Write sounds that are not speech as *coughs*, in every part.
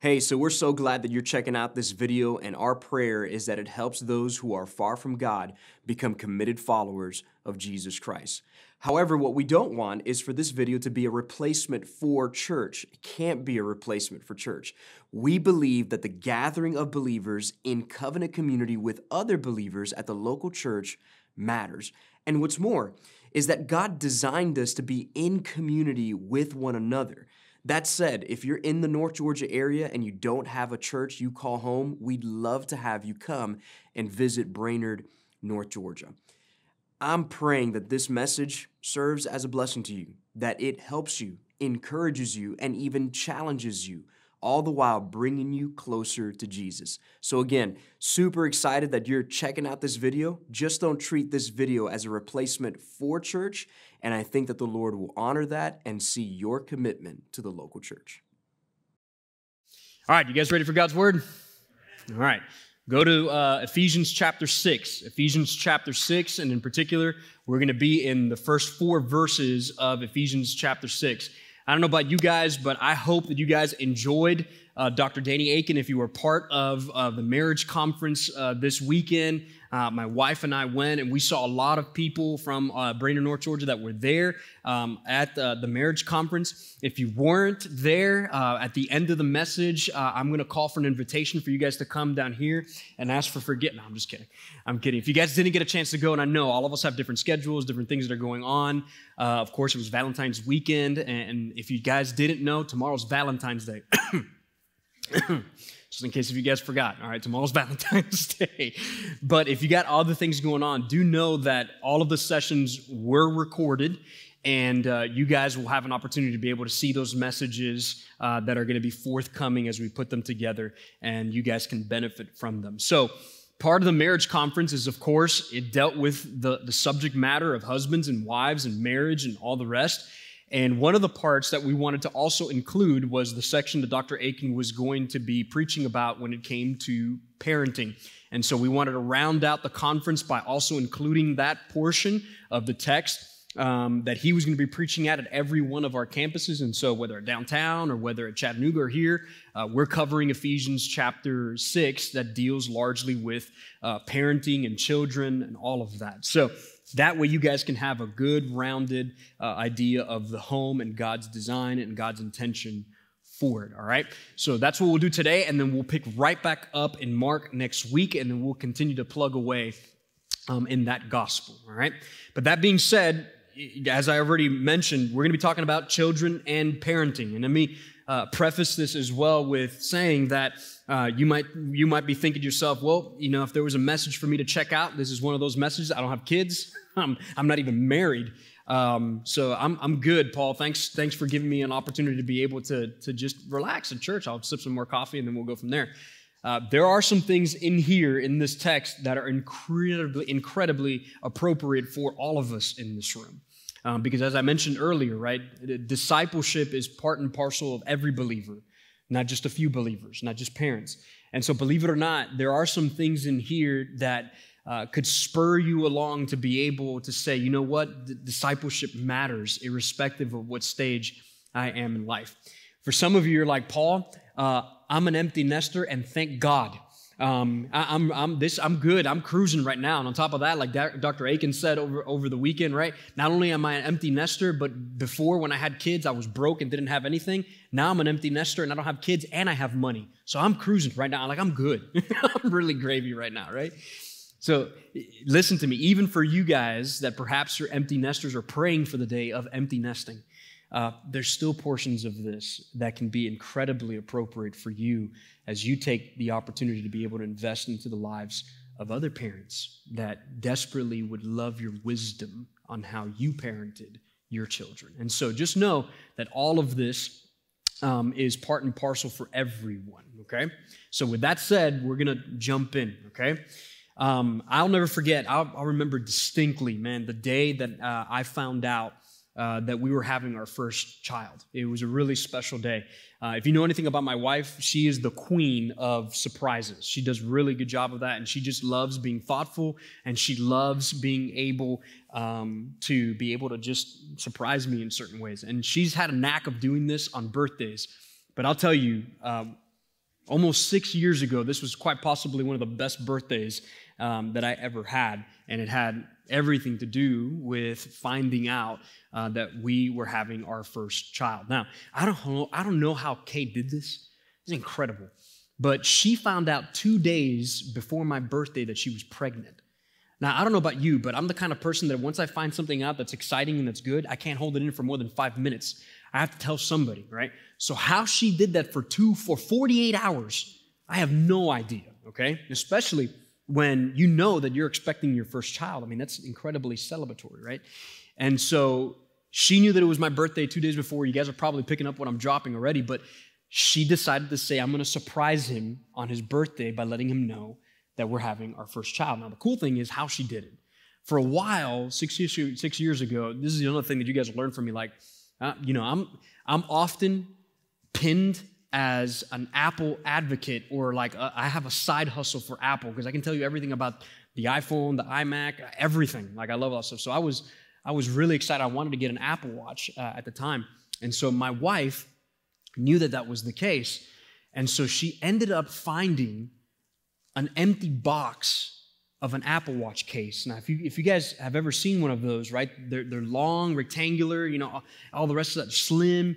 Hey, so we're so glad that you're checking out this video, and our prayer is that it helps those who are far from God become committed followers of Jesus Christ. However, what we don't want is for this video to be a replacement for church. It can't be a replacement for church. We believe that the gathering of believers in covenant community with other believers at the local church matters. And what's more is that God designed us to be in community with one another. That said, if you're in the North Georgia area and you don't have a church you call home, we'd love to have you come and visit Brainerd, North Georgia. I'm praying that this message serves as a blessing to you, that it helps you, encourages you, and even challenges you all the while bringing you closer to Jesus. So, again, super excited that you're checking out this video. Just don't treat this video as a replacement for church. And I think that the Lord will honor that and see your commitment to the local church. All right, you guys ready for God's word? All right. Go to uh, Ephesians chapter 6. Ephesians chapter 6, and in particular, we're going to be in the first four verses of Ephesians chapter 6. I don't know about you guys, but I hope that you guys enjoyed uh, Dr. Danny Akin. If you were part of uh, the marriage conference uh, this weekend, uh, my wife and I went, and we saw a lot of people from uh, Brainerd, North Georgia, that were there um, at the, the, marriage conference. If you weren't there, uh, at the end of the message, uh, I'm going to call for an invitation for you guys to come down here and ask for forgiveness. No, I'm just kidding. I'm kidding. If you guys didn't get a chance to go, and I know all of us have different schedules, different things that are going on. Uh, of course, it was Valentine's weekend, and if you guys didn't know, tomorrow's Valentine's Day. *coughs* *coughs* just in case if you guys forgot. All right, tomorrow's *laughs* Valentine's Day. But if you got other things going on, do know that all of the sessions were recorded. And uh, you guys will have an opportunity to be able to see those messages uh, that are going to be forthcoming as we put them together, and you guys can benefit from them. So, part of the marriage conference is, of course, it dealt with the, the subject matter of husbands and wives and marriage and all the rest. And one of the parts that we wanted to also include was the section that Dr. Akin was going to be preaching about when it came to parenting. And so we wanted to round out the conference by also including that portion of the text um, that he was going to be preaching at at every one of our campuses. And so, whether at downtown or whether at Chattanooga or here, uh, we're covering Ephesians chapter 6 that deals largely with uh, parenting and children and all of that. So, that way, you guys can have a good, rounded uh, idea of the home and God's design and God's intention for it. All right. So that's what we'll do today. And then we'll pick right back up in Mark next week. And then we'll continue to plug away um, in that gospel. All right. But that being said, as I already mentioned, we're going to be talking about children and parenting. And let me uh, preface this as well with saying that uh, you might you might be thinking to yourself, well, you know, if there was a message for me to check out, this is one of those messages. I don't have kids. *laughs* I'm, I'm not even married. Um, so I'm, I'm good, Paul. Thanks, thanks for giving me an opportunity to be able to, to just relax at church. I'll sip some more coffee and then we'll go from there. Uh, there are some things in here in this text that are incredibly, incredibly appropriate for all of us in this room. Um, because as I mentioned earlier, right, discipleship is part and parcel of every believer, not just a few believers, not just parents. And so, believe it or not, there are some things in here that uh, could spur you along to be able to say, you know what, D- discipleship matters, irrespective of what stage I am in life. For some of you, you're like, Paul, uh, I'm an empty nester, and thank God. Um, I, am I'm, I'm this I'm good. I'm cruising right now. And on top of that, like Dr. Akin said over over the weekend, right? Not only am I an empty nester, but before when I had kids, I was broke and didn't have anything. Now I'm an empty nester and I don't have kids and I have money. So I'm cruising right now. Like I'm good. *laughs* I'm really gravy right now, right? So listen to me, even for you guys that perhaps you're empty nesters or praying for the day of empty nesting, uh, there's still portions of this that can be incredibly appropriate for you as you take the opportunity to be able to invest into the lives of other parents that desperately would love your wisdom on how you parented your children. And so just know that all of this um, is part and parcel for everyone, okay? So, with that said, we're gonna jump in, okay? Um, I'll never forget, I'll, I'll, remember distinctly, man, the day that uh, I found out uh, that we were having our first child. It was a really special day. Uh, if you know anything about my wife, she is the queen of surprises. She does a really good job of that, and she just loves being thoughtful, and she loves being able um, to be able to just surprise me in certain ways. And she's had a knack of doing this on birthdays. But I'll tell you, um, almost six years ago, this was quite possibly one of the best birthdays um, that I ever had. And it had everything to do with finding out uh, that we were having our first child. Now, I don't know, I don't know how Kate did this. It's incredible. But she found out two days before my birthday that she was pregnant. Now, I don't know about you, but I'm the kind of person that once I find something out that's exciting and that's good, I can't hold it in for more than five minutes. I have to tell somebody, right? So, how she did that for two, for 48 hours, I have no idea, okay? Especially when you know that you're expecting your first child. I mean, that's incredibly celebratory, right? And so she knew that it was my birthday two days before. You guys are probably picking up what I'm dropping already, but she decided to say, I'm going to surprise him on his birthday by letting him know that we're having our first child. Now, the cool thing is how she did it. For a while, six years, six years ago, this is another thing that you guys learned from me. Like, uh, you know, I'm, I'm often pinned as an Apple advocate or like a, I have a side hustle for Apple because I can tell you everything about the iPhone, the iMac, everything. Like I love all that stuff. So I was I was really excited. I wanted to get an Apple Watch uh, at the time, and so my wife knew that that was the case, and so she ended up finding an empty box of an Apple Watch case. Now, if you if you guys have ever seen one of those, right? They're they're long, rectangular. You know, all the rest of that slim,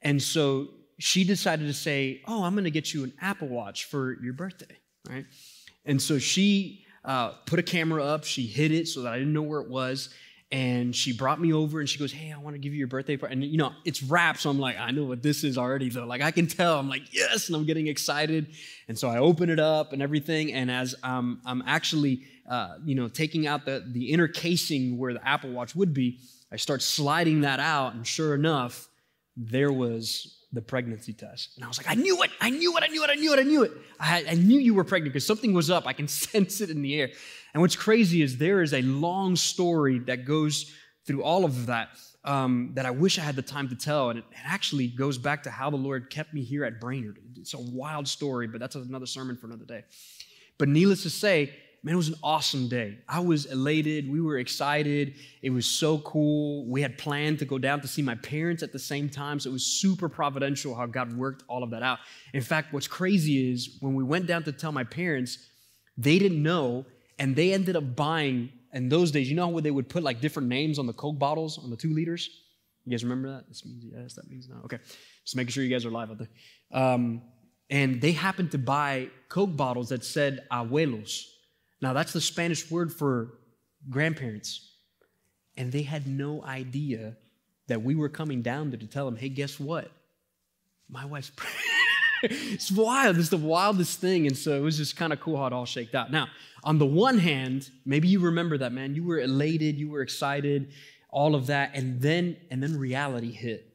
and so she decided to say, Oh, I'm going to get you an Apple Watch for your birthday, right? And so she uh, put a camera up, she hid it so that I didn't know where it was. And she brought me over and she goes, Hey, I want to give you your birthday present. And, you know, it's wrapped. So I'm like, I know what this is already, though. Like, I can tell. I'm like, Yes. And I'm getting excited. And so I open it up and everything. And as um, I'm actually, uh, you know, taking out the, the inner casing where the Apple Watch would be, I start sliding that out. And sure enough, there was the pregnancy test. And I was like, I knew it, I knew it, I knew it, I knew it, I knew it. I, I knew you were pregnant because something was up. I can *laughs* sense it in the air. And what's crazy is there is a long story that goes through all of that um, that I wish I had the time to tell. And it, it actually goes back to how the Lord kept me here at Brainerd. It's a wild story, but that's another sermon for another day. But needless to say, man, it was an awesome day. I was elated. We were excited. It was so cool. We had planned to go down to see my parents at the same time. So it was super providential how God worked all of that out. In fact, what's crazy is when we went down to tell my parents, they didn't know, and they ended up buying. In those days, you know where they would put like different names on the Coke bottles, on the two liters? You guys remember that? This means yes, that means no. Okay. Just making sure you guys are live out there. Um, and they happened to buy Coke bottles that said abuelos now, that's the Spanish word for grandparents. And they had no idea that we were coming down there to tell them, hey, guess what? My wife's *laughs* pregnant. it's wild. It's the wildest thing. And so it was just kind of cool how it all shaked out. Now, on the one hand, maybe you remember that, man. You were elated, you were excited, all of that. And then, and then reality hit.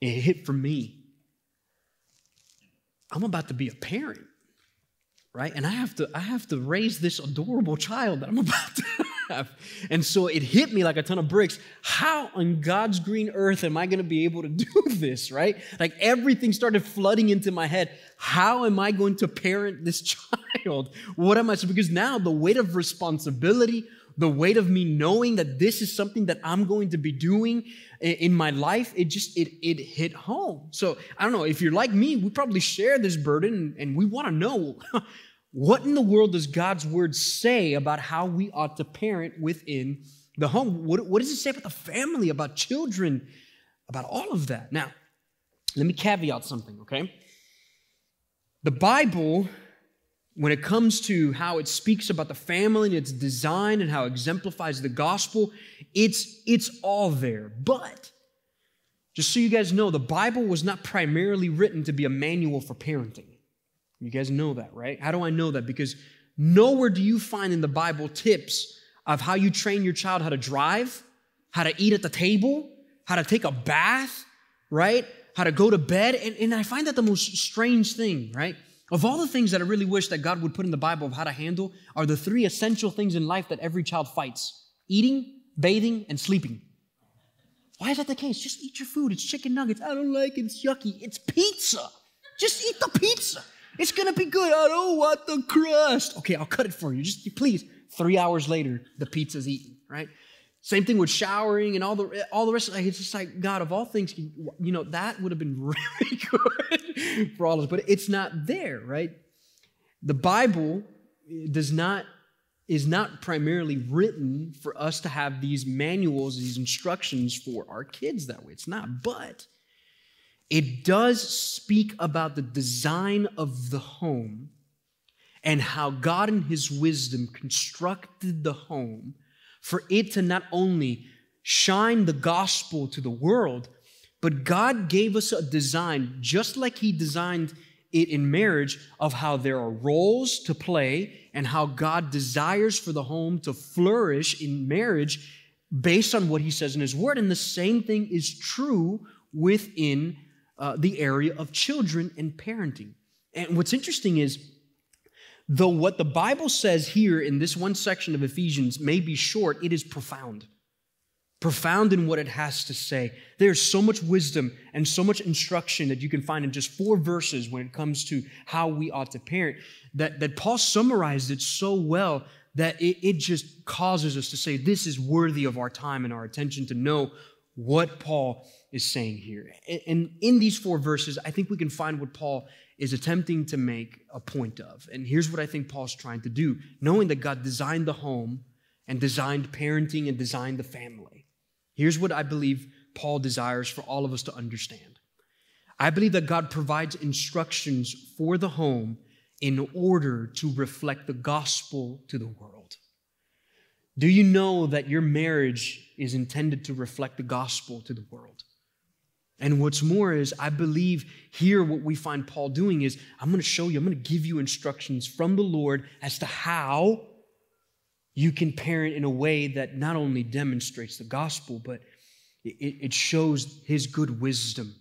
It hit for me. I'm about to be a parent right? And I have to I have to raise this adorable child that I'm *laughs* about to have. And so it hit me like a ton of bricks. How on God's green earth am I going to be able to *laughs* do this, right? Like everything started flooding into my head. How am I going to parent this *laughs* child? What am I so because now the weight of responsibility, the weight of me knowing that this is something that I'm going to be doing in my life, it just it it hit home. So I don't know if you're like me, we probably share this burden and we want to know *laughs* what in the world does God's word say about how we ought to parent within the home? What, what does it say about the family, about children, about all of that? Now, let me caveat something, okay? The Bible when it comes to how it speaks about the family and its design and how it exemplifies the gospel, it's, it's all there. But just so you guys know, the Bible was not primarily written to be a manual for parenting. You guys know that, right? How do I know that? Because nowhere do you find in the Bible tips of how you train your child how to drive, how to eat at the table, how to take a bath, right? How to go to bed. And, and I find that the most strange thing, right? Of all the things that I really wish that God would put in the Bible of how to handle are the three essential things in life that every child fights eating, bathing, and sleeping. Why is that the case? Just eat your food. It's chicken nuggets. I don't like it. It's yucky. It's pizza. Just eat the pizza. It's gonna be good. I don't want the crust. Okay, I'll cut it for you. Just please. Three hours later, the pizza's eaten, right? Same thing with showering and all the all the rest. Like, it's just like God of all things, you know that would have been *laughs* really good for all of us, but it's not there, right? The Bible does not is not primarily written for us to have these manuals, these instructions for our kids that way. It's not, but it does speak about the design of the home and how God, in His wisdom, constructed the home for it to not only shine the gospel to the world, but God gave us a design, just like He designed it in marriage, of how there are roles to play and how God desires for the home to flourish in marriage based on what He says in His Word. And the same thing is true within uh, the area of children and parenting. And what's interesting is, though what the Bible says here in this one section of Ephesians may be short, it is profound. Profound in what it has to say. There's so much wisdom and so much instruction that you can find in just four verses when it comes to how we ought to parent that, that Paul summarized it so well that it, it just causes us to say, this is worthy of our time and our attention to know what Paul is saying here. And in these four verses, I think we can find what Paul is attempting to make a point of. And here's what I think Paul's trying to do knowing that God designed the home and designed parenting and designed the family. Here's what I believe Paul desires for all of us to understand. I believe that God provides instructions for the home in order to reflect the gospel to the world. Do you know that your marriage is intended to reflect the gospel to the world? And what's more is, I believe here what we find Paul doing is, I'm going to show you, I'm going to give you instructions from the Lord as to how you can parent in a way that not only demonstrates the gospel, but it, it shows his good wisdom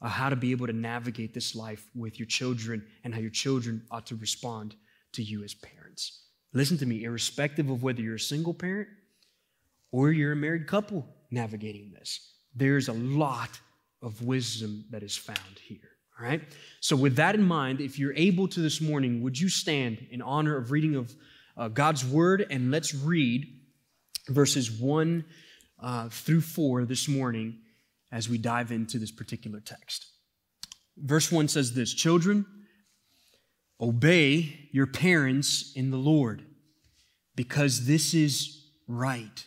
how to be able to navigate this life with your children and how your children ought to respond to you as parents. Listen to me, irrespective of whether you're a single parent or you're a married couple navigating this, there's a lot of wisdom that is found here. All right? So, with that in mind, if you're able to this morning, would you stand in honor of reading of uh, God's word and let's read verses 1 uh, through 4 this morning as we dive into this particular text. Verse 1 says this Children, obey your parents in the Lord, because this is right.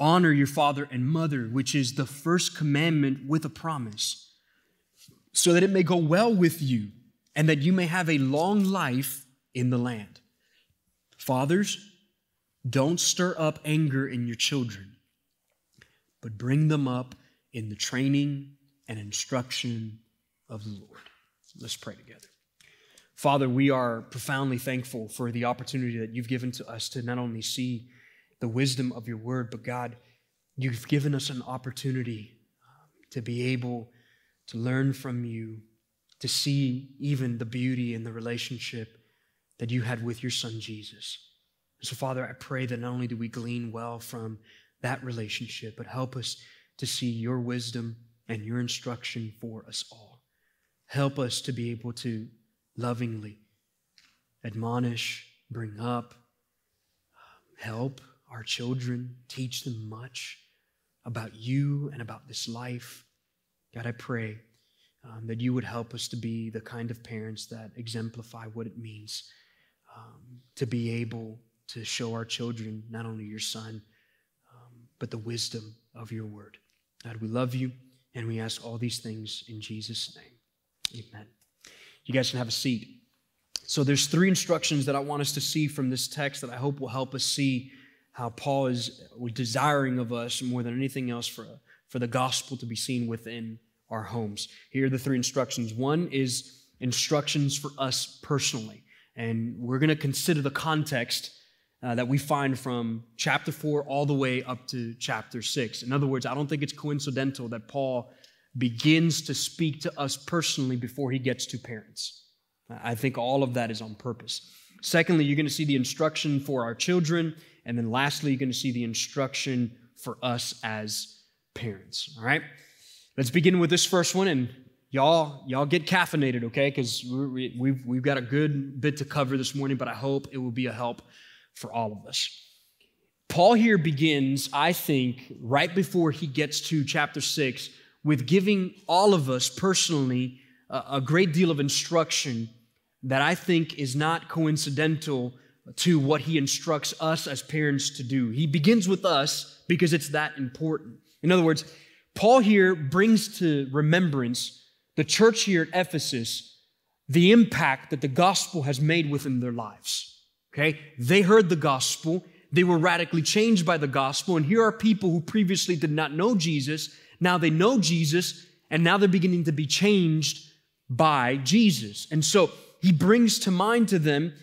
Honor your father and mother, which is the first commandment with a promise, so that it may go well with you and that you may have a long life in the land. Fathers, don't stir up anger in your children, but bring them up in the training and instruction of the Lord. Let's pray together. Father, we are profoundly thankful for the opportunity that you've given to us to not only see the wisdom of your word, but God, you've given us an opportunity um, to be able to learn from you, to see even the beauty in the relationship that you had with your son Jesus. So, Father, I pray that not only do we glean well from that relationship, but help us to see your wisdom and your instruction for us all. Help us to be able to lovingly admonish, bring up, help our children, teach them much about you and about this life. God, I pray um, that you would help us to be the kind of parents that exemplify what it means um, to be able to show our children not only your son, um, but the wisdom of your word. God, we love you, and we ask all these things in Jesus' name. Amen. You guys can have a seat. So there's three instructions that I want us to see from this text that I hope will help us see how Paul is desiring of us more than anything else for, for the gospel to be seen within our homes. Here are the three instructions. One is instructions for us personally. And we're going to consider the context uh, that we find from chapter 4 all the way up to chapter 6. In other words, I don't think it's coincidental that Paul begins to speak to us personally before he gets to parents. I think all of that is on purpose. Secondly, you're going to see the instruction for our children. And then lastly, you're going to see the instruction for us as parents. All right? Let's begin with this first one. And y'all y'all get caffeinated okay because we've, we've got a good bit to cover this morning but i hope it will be a help for all of us. Paul here begins, I think, right before he gets to chapter 6, with giving all of us personally a, a great deal of instruction that I think is not coincidental to what he instructs us as parents to do. He begins with us because it's that important. In other words, Paul here brings to remembrance the church here at Ephesus the impact that the gospel has made within their lives. Okay? They heard the gospel, they were radically changed by the gospel, and here are people who previously did not know Jesus. Now they know Jesus, and now they're beginning to be changed by Jesus. And so he brings to mind to them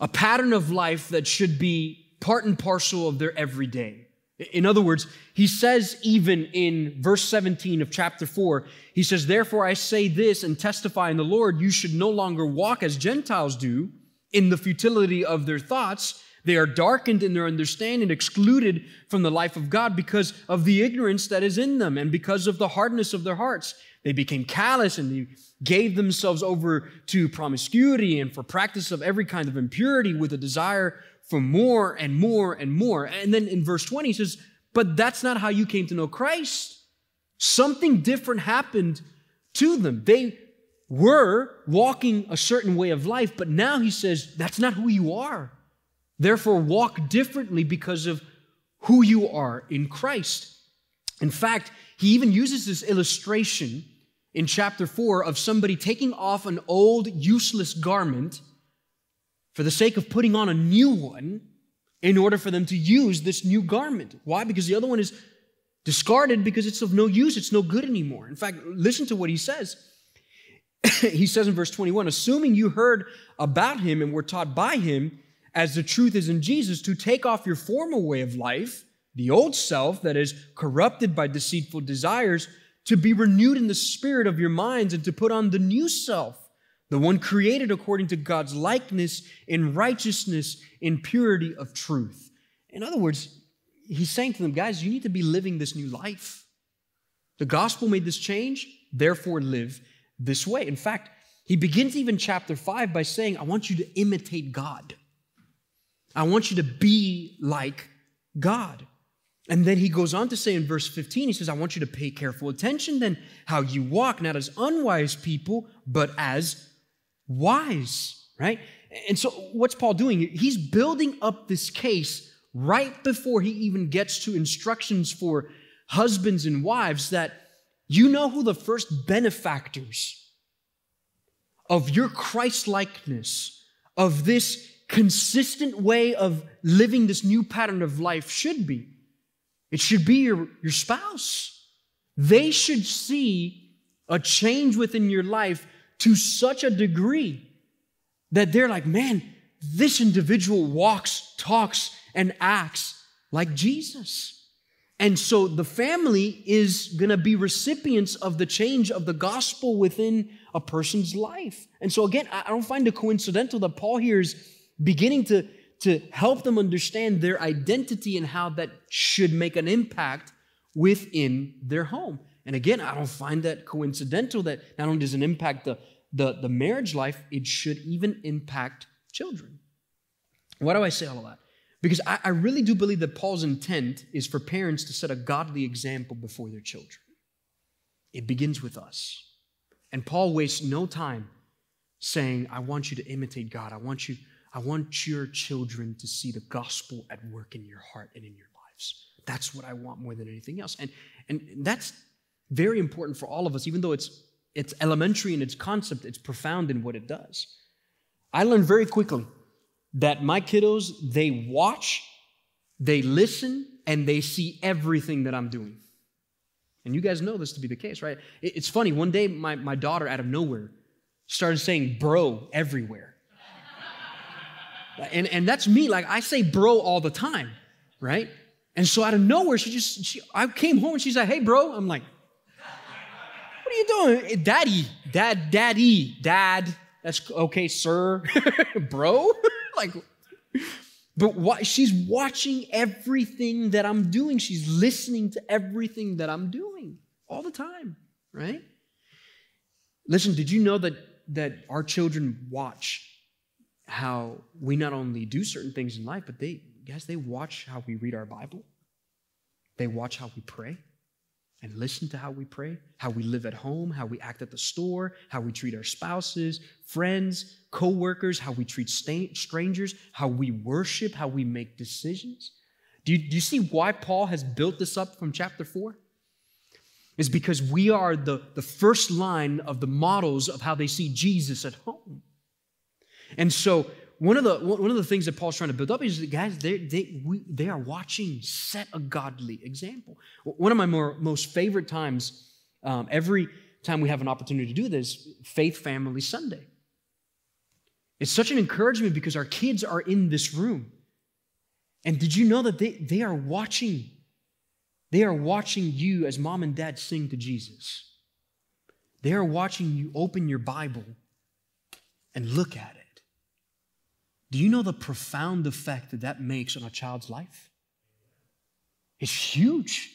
a pattern of life that should be part and parcel of their everyday. In other words, he says, even in verse 17 of chapter 4, he says, Therefore I say this and testify in the Lord, you should no longer walk as Gentiles do in the futility of their thoughts. They are darkened in their understanding, excluded from the life of God because of the ignorance that is in them and because of the hardness of their hearts. They became callous and they gave themselves over to promiscuity and for practice of every kind of impurity with a desire for more and more and more. And then in verse 20, he says, But that's not how you came to know Christ. Something different happened to them. They were walking a certain way of life, but now he says, That's not who you are. Therefore, walk differently because of who you are in Christ. In fact, he even uses this illustration in chapter 4 of somebody taking off an old, useless garment for the sake of putting on a new one in order for them to use this new garment. Why? Because the other one is discarded because it's of no use, it's no good anymore. In fact, listen to what he says. *laughs* he says in verse 21 Assuming you heard about him and were taught by him, as the truth is in Jesus, to take off your former way of life, the old self that is corrupted by deceitful desires, to be renewed in the spirit of your minds, and to put on the new self the one created according to God's likeness in righteousness, in purity of truth. In other words, he's saying to them, guys, you need to be living this new life. The gospel made this change, therefore live this way. In fact, he begins even chapter 5 by saying, I want you to imitate God. I want you to be like God. And then he goes on to say in verse 15, he says, I want you to pay careful attention then how you walk, not as unwise people, but as wise, right? And so, what's Paul doing? He's building up this case right before he even gets to instructions for husbands and wives that you know who the first benefactors of your Christ likeness, of this consistent way of living this new pattern of life should be. It should be your, your spouse. They should see a change within your life to such a degree that they're like, man, this individual walks, talks, and acts like Jesus. And so the family is going to be recipients of the change of the gospel within a person's life. And so again, I don't find it coincidental that Paul here is beginning to, to help them understand their identity and how that should make an impact within their home. And again, I don't find that coincidental that not only does it impact the, the, the marriage life, it should even impact children. Why do I say all of that? Because I, I really do believe that Paul's intent is for parents to set a godly example before their children. It begins with us. And Paul wastes no time saying, I want you to imitate God. I want you, I want your children to see the gospel at work in your heart and in your lives. That's what I want more than anything else. And, and that's very important for all of us, even though it's, it's elementary in its concept, it's profound in what it does. I learned very quickly that my kiddos, they watch, they listen, and they see everything that I'm doing. And you guys know this to be the case, right? It's funny. One day, my, my daughter, out of nowhere, started saying bro everywhere. And, and that's me. Like, I say bro all the time, right? And so out of nowhere, she just, she, I came home and she's like, hey, bro. I'm like, what are you doing? Daddy, dad, daddy, dad. That's okay, sir, *laughs* bro. *laughs* like, but she's watching everything that I'm doing. She's listening to everything that I'm doing all the time, right? Listen, did you know that that our children watch how we not only do certain things in life, but they guys, they watch how we read our Bible, they watch how we pray and listen to how we pray, how we live at home, how we act at the store, how we treat our spouses, friends, co-workers, how we treat strangers, how we worship, how we make decisions. Do you, do you see why Paul has built this up from chapter 4? Is because we are the, the first line of the models of how they see Jesus at home. And so one of the one of the things that Paul's trying to build up is that guys, they they we, they are watching set a godly example. One of my more, most favorite times, um, every time we have an opportunity to do this, Faith Family Sunday. It's such an encouragement because our kids are in this room. And did you know that they, they are watching? They are watching you as mom and dad sing to Jesus. They are watching you open your Bible and look at it. Do you know the profound effect that that makes on a child's life? It's huge.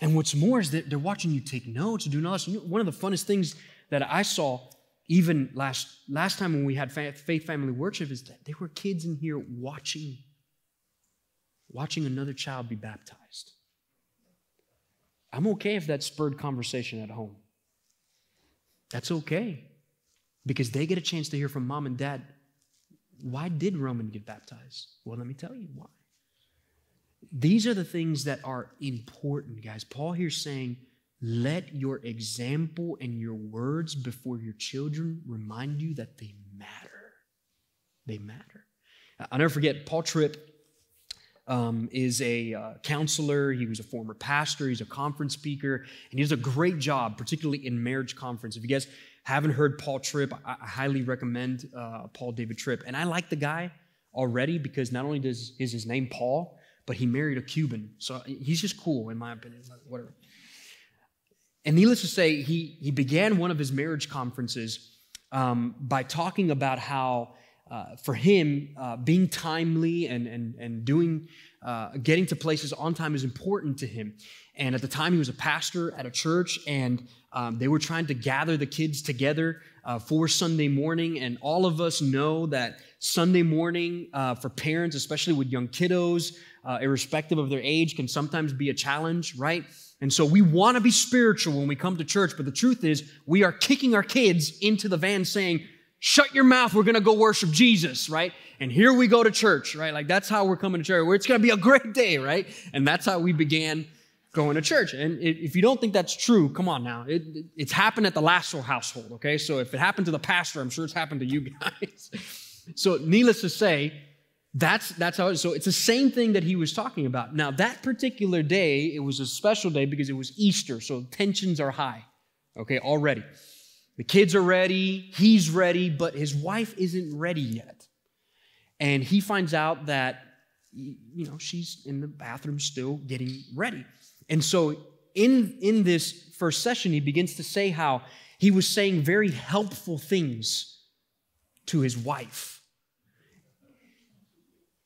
And what's more is that they're watching you take notes, and do notes. One of the funnest things that I saw even last, last time when we had faith family worship is that there were kids in here watching, watching another child be baptized. I'm okay if that spurred conversation at home. That's okay because they get a chance to hear from mom and dad why did Roman get baptized? Well, let me tell you why. These are the things that are important, guys. Paul here's saying, let your example and your words before your children remind you that they matter. They matter. I'll never forget, Paul Tripp um, is a uh, counselor. He was a former pastor. He's a conference speaker. And he does a great job, particularly in marriage conference. If you guys haven't heard Paul Tripp, I, I highly recommend uh, Paul David Tripp. And I like the guy already because not only does is his name Paul, but he married a Cuban. So he's just cool, in my opinion. Whatever. And needless to say, he, he began one of his marriage conferences um, by talking about how, uh, for him, uh, being timely and, and, and doing, uh, getting to places on time is important to him. And at the time, he was a pastor at a church, and um, they were trying to gather the kids together uh, for Sunday morning. And all of us know that Sunday morning uh, for parents, especially with young kiddos, uh, irrespective of their age, can sometimes be a challenge, right? And so we want to be spiritual when we come to church, but the truth is, we are kicking our kids into the van saying, Shut your mouth, we're gonna go worship Jesus, right? And here we go to church, right? Like that's how we're coming to church, it's gonna be a great day, right? And that's how we began going to church. And if you don't think that's true, come on now. It, it's happened at the Laso household, okay? So if it happened to the pastor, I'm sure it's happened to you guys. *laughs* so needless to say, that's, that's how it is. So it's the same thing that he was talking about. Now, that particular day, it was a special day because it was Easter, so tensions are high, okay, already. The kids are ready, he's ready, but his wife isn't ready yet. And he finds out that, you know, she's in the bathroom still getting ready. And so in, in this first session, he begins to say how he was saying very helpful things to his wife.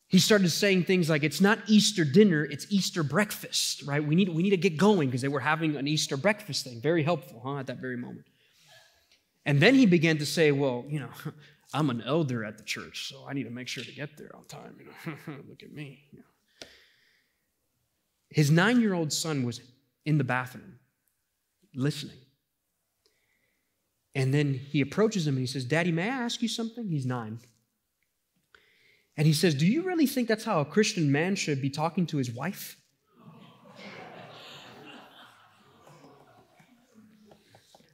He started saying things like, it's not Easter dinner, it's Easter breakfast, right? We need, we need to get going because they were having an Easter breakfast thing. Very helpful, huh, at that very moment. And then he began to say, well, you know, *laughs* I'm an elder at the church, so I need to make sure to get there on time. You know, *laughs* look at me. You know. His nine year old son was in the bathroom listening. And then he approaches him and he says, Daddy, may I ask you something? He's nine. And he says, Do you really think that's how a Christian man should be talking to his wife?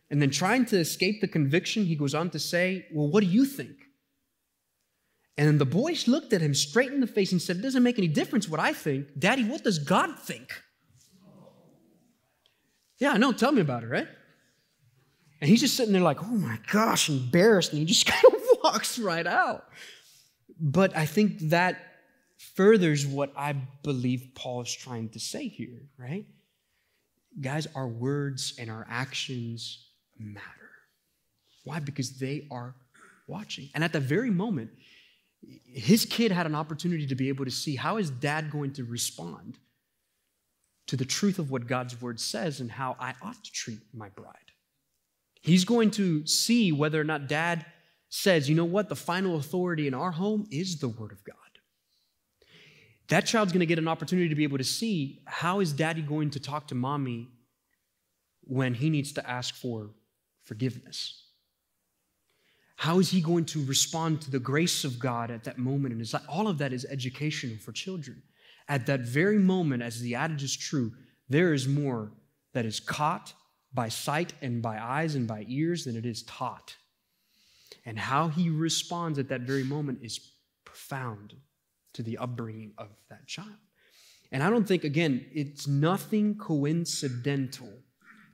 And then, trying to escape the conviction, he goes on to say, Well, what do you think? And then the boys looked at him straight in the face and said, It doesn't make any difference what I think. Daddy, what does God think? Yeah, I know. Tell me about it, right? And he's just sitting there like, Oh my gosh, embarrassed. And he just *laughs* kind of walks right out. But I think that furthers what I believe Paul is trying to say here, right? Guys, our words and our actions matter. Why? Because they are watching. And at the very moment, his kid had an opportunity to be able to see how is dad going to respond to the truth of what God's word says and how I ought to treat my bride. He's going to see whether or not dad says, you know what, the final authority in our home is the word of God. that child's going to get an opportunity to be able to see how is daddy going to talk to mommy when he needs to ask for forgiveness? How is he going to respond to the grace of God at that moment in his life? All of that is educational for children. At that very moment, as the adage is true, there is more that is caught by sight and by eyes and by ears than it is taught. And how he responds at that very moment is profound to the upbringing of that child. And I don't think, again, it's nothing coincidental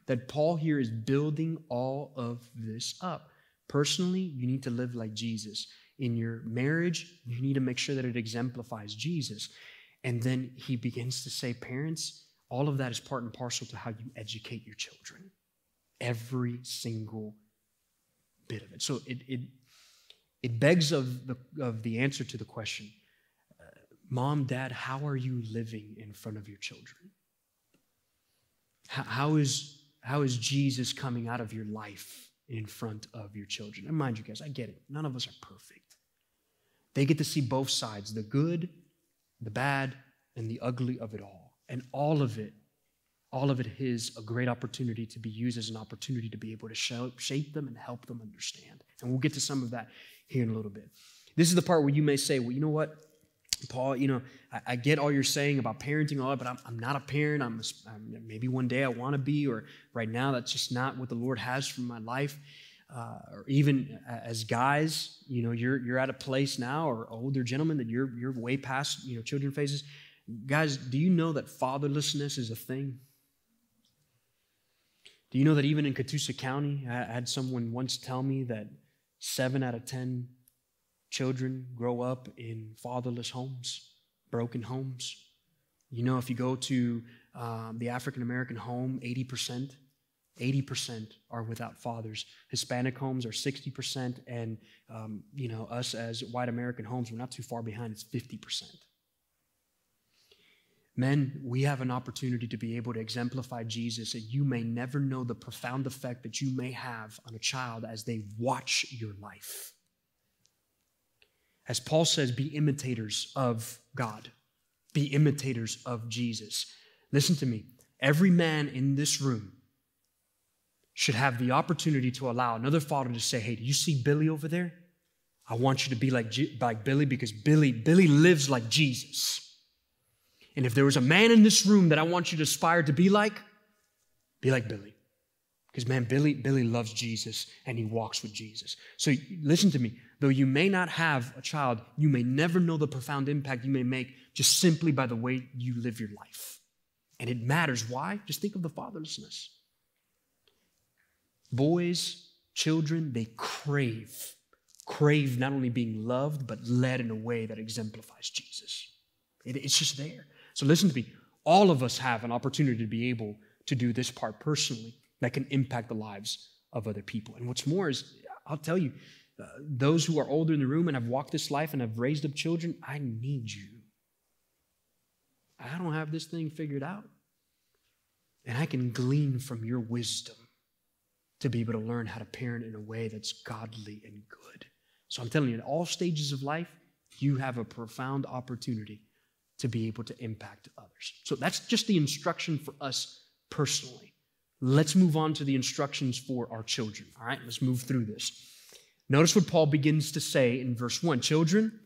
that Paul here is building all of this up. Personally, you need to live like Jesus. In your marriage, you need to make sure that it exemplifies Jesus. And then he begins to say, Parents, all of that is part and parcel to how you educate your children. Every single bit of it. So it, it, it begs of the, of the answer to the question uh, Mom, Dad, how are you living in front of your children? How, is, how is Jesus coming out of your life in front of your children? And mind you, guys, I get it. None of us are perfect. They get to see both sides the good, the bad, and the ugly of it all. And all of it, all of it is a great opportunity to be used as an opportunity to be able to shape them and help them understand. And we'll get to some of that here in a little bit. This is the part where you may say, well, you know what? Paul, you know, I, I, get all you're saying about parenting, all that, but I'm, I'm not a parent. I'm, a, I'm, maybe one day I want to be, or right now that's just not what the Lord has for my life. Uh, or even as guys, you know, you're you're at a place now, or older gentlemen that you're you're way past, you know, children phases. Guys, do you know that fatherlessness is a thing? Do you know that even in Catoosa County, I had someone once tell me that seven out of ten children grow up in fatherless homes, broken homes. You know, if you go to um, the African American home, 80%, 80% are without fathers. Hispanic homes are 60%, and um, you know, us as white American homes, we're not too far behind. It's 50%. Men, we have an opportunity to be able to exemplify Jesus, and you may never know the profound effect that you may have on a child as they watch your life. As Paul says, be imitators of God, be imitators of Jesus. Listen to me. Every man in this room should have the opportunity to allow another father to say, Hey, do you see Billy over there? I want you to be like, like Billy because Billy, Billy lives like Jesus. And if there was a man in this room that I want you to aspire to be like, be like Billy. Because man, Billy, Billy loves Jesus and he walks with Jesus. So listen to me. Though you may not have a child, you may never know the profound impact you may make just simply by the way you live your life. And it matters. Why? Just think of the fatherlessness. Boys, children, they crave, crave not only being loved, but led in a way that exemplifies Jesus. It, it's just there. So listen to me. All of us have an opportunity to be able to do this part personally that can impact the lives of other people. And what's more is, I'll tell you, those who are older in the room and have walked this life and have raised up children, I need you. I don't have this thing figured out. And I can glean from your wisdom to be able to learn how to parent in a way that's godly and good. So I'm telling you, in all stages of life, you have a profound opportunity to be able to impact others. So that's just the instruction for us personally. Let's move on to the instructions for our children. All right, let's move through this. Notice what Paul begins to say in verse 1 Children,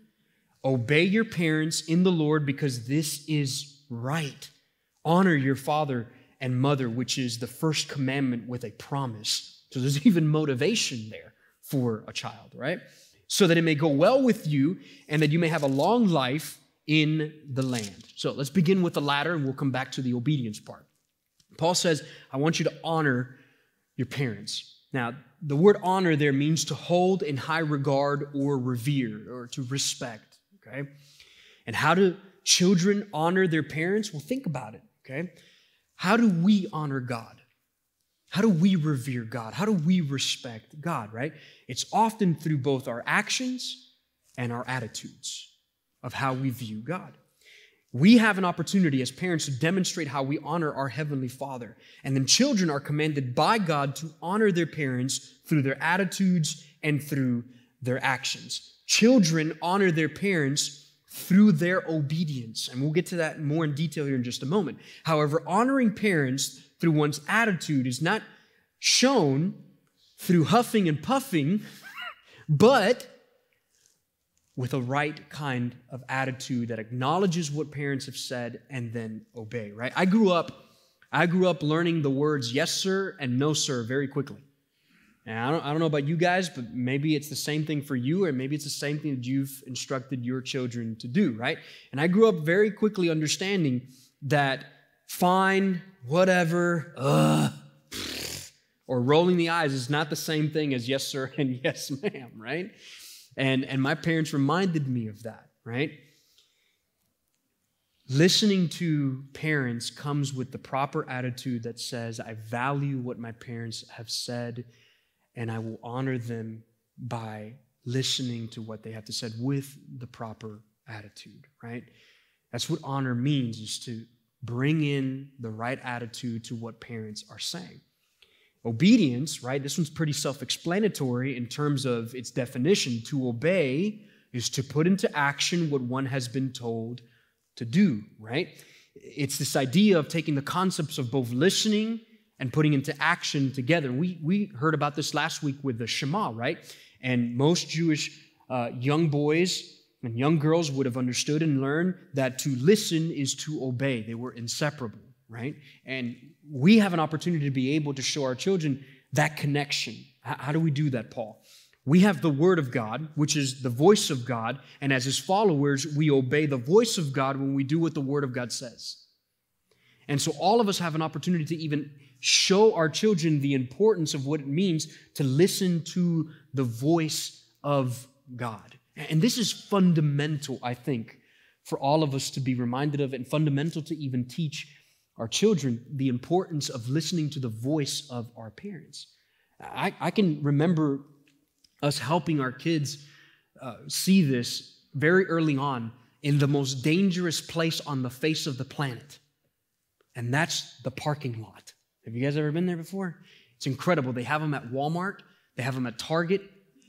obey your parents in the Lord because this is right. Honor your father and mother, which is the first commandment with a promise. So there's *laughs* even motivation there for a child, right? So that it may go well with you and that you may have a long life in the land. So let's begin with the latter and we'll come back to the obedience part. Paul says, I want you to honor your parents. Now, the word honor there means to hold in high regard or revere or to respect, okay? And how do children honor their parents? Well, think about it, okay? How do we honor God? How do we revere God? How do we respect God, right? It's often through both our actions and our attitudes of how we view God. We have an opportunity as parents to demonstrate how we honor our Heavenly Father. And then children are commanded by God to honor their parents through their attitudes and through their actions. Children honor their parents through their obedience. And we'll get to that more in detail here in just a moment. However, honoring parents through one's attitude is not shown through huffing and puffing, *laughs* but with a right kind of attitude that acknowledges what parents have said and then obey, right? I grew up I grew up learning the words yes sir and no sir very quickly. And I don't, I don't know about you guys, but maybe it's the same thing for you, or maybe it's the same thing that you've instructed your children to do, right? And I grew up very quickly understanding that fine, whatever, uh, or rolling the eyes is not the same thing as yes, sir, *laughs* and yes, ma'am, right? And, and my parents reminded me of that, right? Listening to parents comes with the proper attitude that says, I value what my parents have said, and I will honor them by listening to what they have to say with the proper attitude, right? That's what honor means, is to bring in the right attitude to what parents are saying. Obedience, right? This one's pretty self explanatory in terms of its definition. To obey is to put into action what one has been told to do, right? It's this idea of taking the concepts of both listening and putting into action together. We, we heard about this last week with the Shema, right? And most Jewish uh, young boys and young girls would have understood and learned that to listen is to obey. They were inseparable, right? And we have an opportunity to be able to show our children that connection. How, do we do that, Paul? We have the Word of God, which is the voice of God, and as His followers, we obey the voice of God when we do what the Word of God says. And so all of us have an opportunity to even show our children the importance of what it means to listen to the voice of God. And this is fundamental, I think, for all of us to be reminded of, and fundamental to even teach our children the importance of listening to the voice of our parents. I, I can remember us helping our kids uh, see this very early on in the most dangerous place on the face of the planet, and that's the parking lot. Have you guys ever been there before? It's incredible. They have them at Walmart, they have them at Target,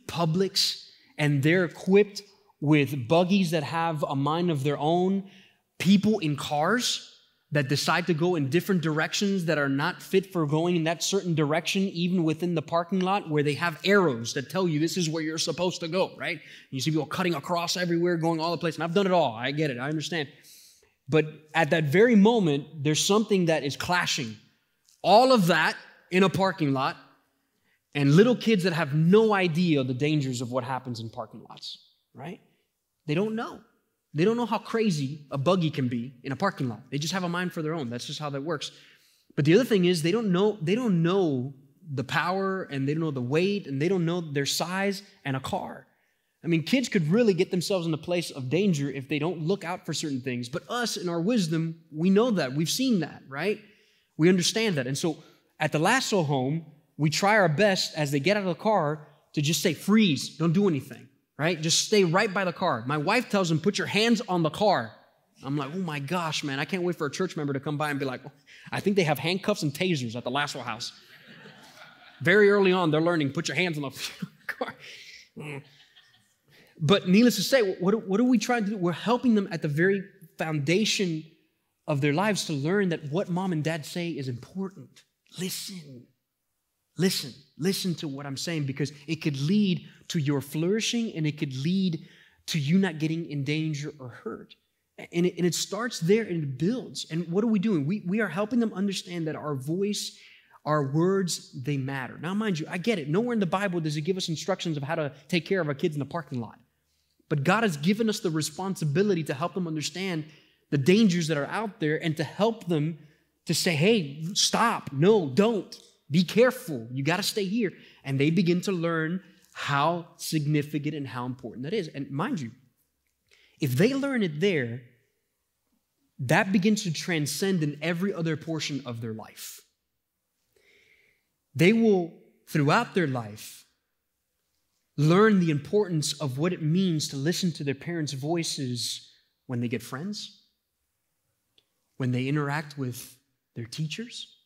Publix, and they're equipped with buggies that have a mind of their own, people in cars that decide to go in different directions that are not fit for going in that certain direction, even within the parking lot, where they have arrows that tell you this is where you're supposed to go, right? You see people cutting across everywhere, going all the place. And I've done it all. I get it. I understand. But at that very moment, there's something that is clashing all of that in a parking lot, and little kids that have no idea the dangers of what happens in parking lots, right? They don't know. They don't know how crazy a buggy can be in a parking lot. They just have a mind for their own. That's just how that works. But the other thing is they don't know they don't know the power and they don't know the weight and they don't know their size and a car. I mean, kids could really get themselves in a place of danger if they don't look out for certain things. But us, in our wisdom, we know that. We've seen that, right? We understand that. And so at the Laso home, we try our best as they get out of the car to just say, freeze, don't do anything, right? Just stay right by the car. My wife tells them, put your hands on the car. I'm like, oh my gosh, man, I can't wait for a church member to come by and be like, oh, I think they have handcuffs and tasers at the Laso house. Very early on, they're learning, put your hands on the *laughs* car. But needless to say, what, what are we trying to do? We're helping them at the very foundation of their lives to learn that what mom and dad say is important. Listen. Listen. Listen to what I'm saying because it could lead to your flourishing and it could lead to you not getting in danger or hurt. And it, and it starts there and it builds. And what are we doing? We, we are helping them understand that our voice, our words, they matter. Now, mind you, I get it. Nowhere in the Bible does it give us instructions of how to take care of our kids in the parking lot. But God has given us the responsibility to help them understand the dangers that are out there and to help them to say, hey, stop, no, don't, be careful, you got to stay here. And they begin to learn how significant and how important that is. And mind you, if they learn it there, that begins to transcend in every other portion of their life. They will, throughout their life, learn the importance of what it means to listen to their parents' voices when they get friends, when they interact with their teachers,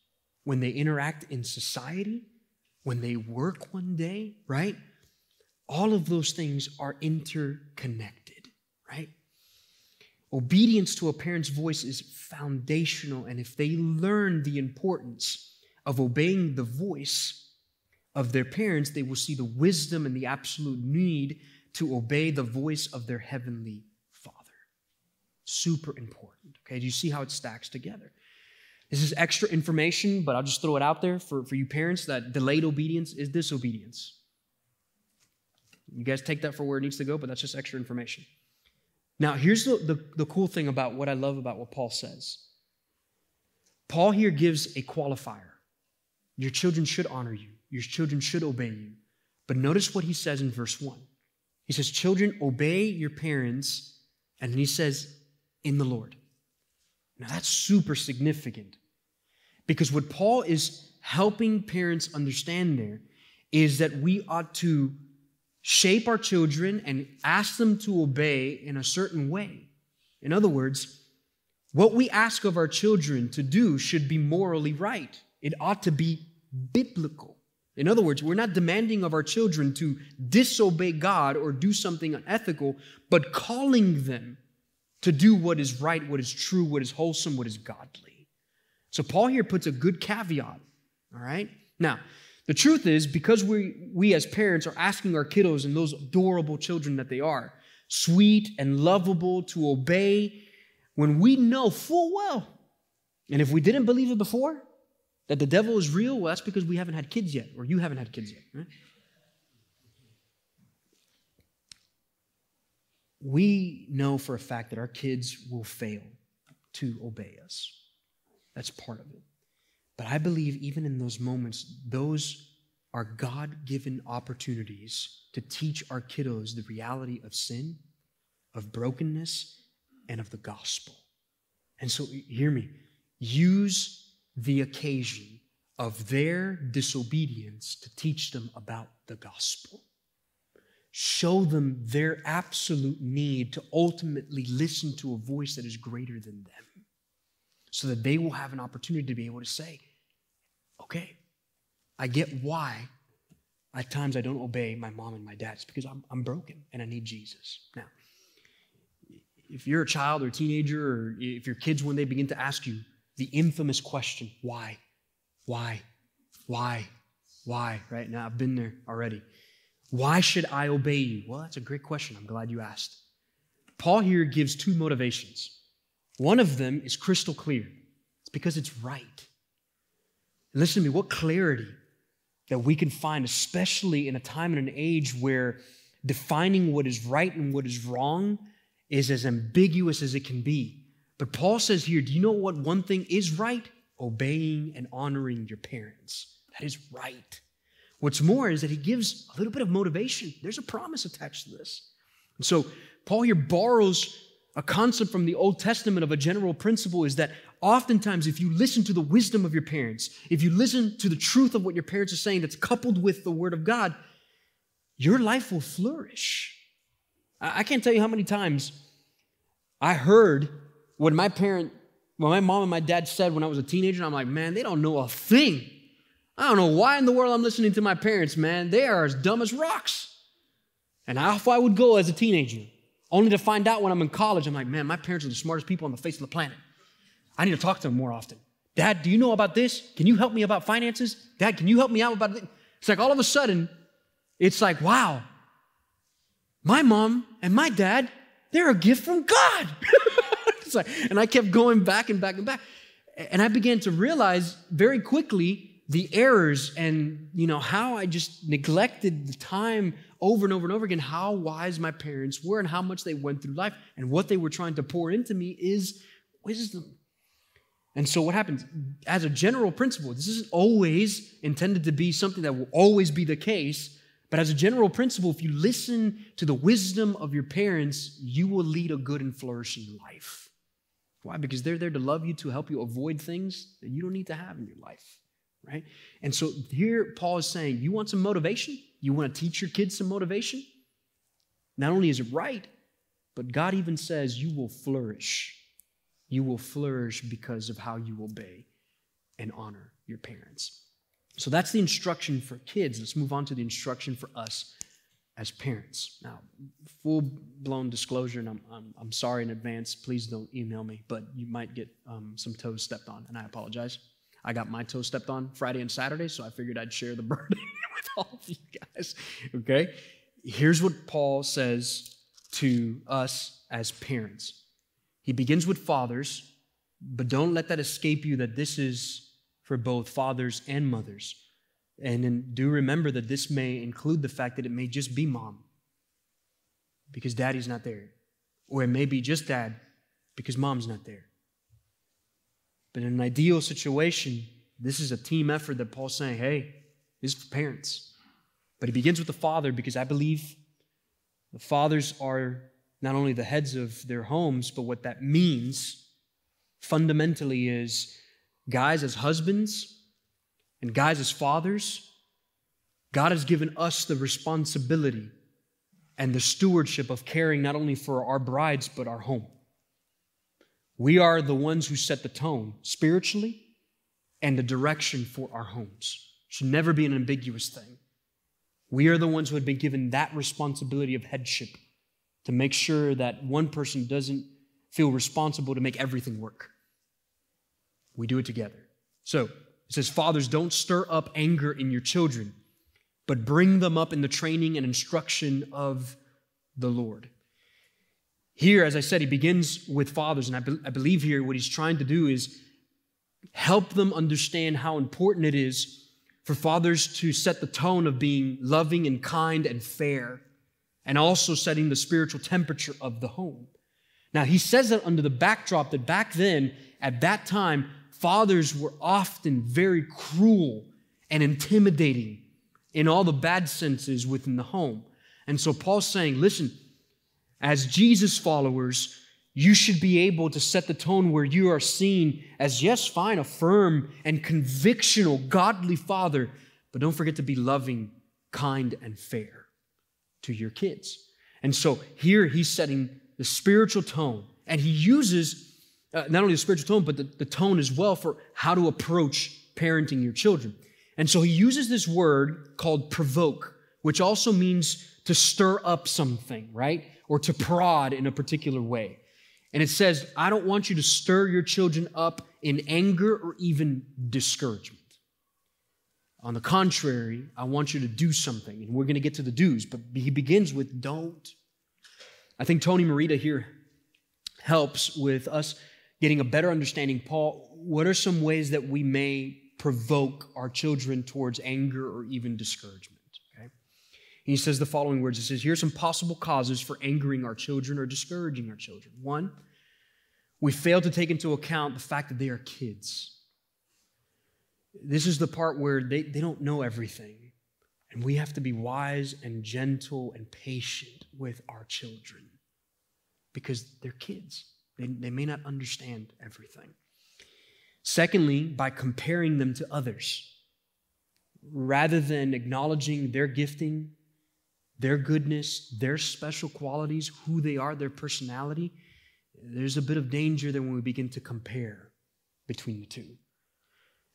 when they interact in society, when they work one day, right? All of those things are interconnected, right? Obedience to a parent's voice is foundational, and if they learn the importance of obeying the voice of their parents, they will see the wisdom and the absolute need to obey the voice of their heavenly Father. Super important. Okay, do you see how it stacks together? This is extra information, but I'll just throw it out there for, for you parents that delayed obedience is disobedience. You guys take that for where it needs to go, but that's just extra information. Now, here's the, the, the, cool thing about what I love about what Paul says. Paul here gives a qualifier. Your children should honor you, your children should obey you. But notice what he says in verse 1. He says, Children, obey your parents. And he says, In the Lord. Now, that's super significant because what Paul is helping parents understand there is that we ought to shape our children and ask them to obey in a certain way. In other words, what we ask of our children to do should be morally right. It ought to be biblical. In other words, we're not demanding of our children to disobey God or do something unethical, but calling them to do what is right, what is true, what is wholesome, what is godly. So Paul here puts a good caveat, all right? Now, the truth is, because we, we as parents are asking our kiddos and those adorable children that they are, sweet and lovable to obey, when we know full well, and if we didn't believe it before, that the devil is real, well, that's because we haven't had kids yet, or you haven't had kids yet, right? We know for a fact that our kids will fail to obey us. That's part of it. But I believe even in those moments, those are God given opportunities to teach our kiddos the reality of sin, of brokenness, and of the gospel. And so, hear me, use the occasion of their disobedience to teach them about the gospel. Show them their absolute need to ultimately listen to a voice that is greater than them so that they will have an opportunity to be able to say, okay, I get why at times I don't obey my mom and my dad. It's because I'm, I'm broken and I need Jesus. Now, if you're a child or a teenager, or if your kids, when they begin to ask you the infamous question, why, why, why, why, right? Now, I've been there already. Why should I obey you? Well, that's a great question. I'm glad you asked. Paul here gives two motivations. One of them is crystal clear it's because it's right. Listen to me, what clarity that we can find, especially in a time and an age where defining what is right and what is wrong is as ambiguous as it can be. But Paul says here, do you know what one thing is right? Obeying and honoring your parents. That is right. What's more is that he gives a little bit of motivation. There's a promise attached to this. And so Paul here borrows a concept from the Old Testament of a general principle is that oftentimes, if you listen to the wisdom of your parents, if you listen to the truth of what your parents are saying that's coupled with the Word of God, your life will flourish. I can't tell you how many times I heard what my parent, what my mom and my dad said when I was a teenager, and I'm like, man, they don't know a thing. I don't know why in the world I'm listening to my parents, man. They are as dumb as rocks. And off I would go as a teenager. Only to find out when I'm in college, I'm like, man, my parents are the smartest people on the face of the planet. I need to talk to them more often. Dad, do you know about this? Can you help me about finances? Dad, can you help me out about it? It's like all of a sudden, it's like, wow, my mom and my dad, they're a gift from God. *laughs* like, and I kept going back and back and back. And I began to realize very quickly the errors and you know how I just neglected the time over and over and over again how wise my parents were and how much they went through life and what they were trying to pour into me is wisdom. And so what happens as a general principle, this isn't always intended to be something that will always be the case, but as a general principle, if you listen to the wisdom of your parents, you will lead a good and flourishing life. Why? Because they're there to love you, to help you avoid things that you don't need to have in your life right? And so here Paul is saying, you want some motivation? You want to teach your kids some motivation? Not only is it right, but God even says you will flourish. You will flourish because of how you obey and honor your parents. So that's the instruction for kids. Let's move on to the instruction for us as parents. Now, full blown disclosure, and I'm, I'm, I'm, sorry in advance. Please don't email me, but you might get um, some toes stepped on, and I apologize. I got my toes stepped on Friday and Saturday, so I figured I'd share the *laughs* burden with all of you guys. Okay? Here's what Paul says to us as parents. He begins with fathers, but don't let that escape you that this is for both fathers and mothers. And then do remember that this may include the fact that it may just be mom because daddy's not there. Or it may be just dad because mom's not there. But in an ideal situation, this is a team effort that Paul's saying, hey, this is for parents. But he begins with the father because I believe the fathers are not only the heads of their homes, but what that means fundamentally is guys as husbands, and guys, as fathers, God has given us the responsibility and the stewardship of caring not only for our brides, but our home. We are the ones who set the tone spiritually and the direction for our homes. It should never be an ambiguous thing. We are the ones who have been given that responsibility of headship to make sure that one person doesn't feel responsible to make everything work. We do it together. So, it says, Fathers, don't stir up anger in your children, but bring them up in the training and instruction of the Lord. Here, as I said, he begins with fathers, and I, be- I believe here what he's trying to do is help them understand how important it is for fathers to set the tone of being loving and kind and fair, and also setting the spiritual temperature of the home. Now, he says that under the backdrop that back then, at that time, fathers were often very cruel and intimidating in all the bad senses within the home. And so Paul's saying, listen, as Jesus followers, you should be able to set the tone where you are seen as, yes, fine, a firm and convictional, godly father, but don't forget to be loving, kind, and fair to your kids. And so here he's setting the spiritual tone, and he uses uh, not only the spiritual tone, but the, the tone as well for how to approach parenting your children. And so he uses this word called provoke, which also means to stir up something, right? Or to prod in a particular way. And it says, I don't want you to stir your children up in anger or even discouragement. On the contrary, I want you to do something. And we're going to get to the do's, but he begins with don't. I think Tony Merida here helps with us getting a better understanding, Paul, what are some ways that we may provoke our children towards anger or even discouragement? He says the following words He says, Here's some possible causes for angering our children or discouraging our children. One, we fail to take into account the fact that they are kids. This is the part where they, they don't know everything. And we have to be wise and gentle and patient with our children because they're kids. They, they may not understand everything. Secondly, by comparing them to others. Rather than acknowledging their gifting, their goodness, their special qualities, who they are, their personality, there's a bit of danger there when we begin to compare between the two.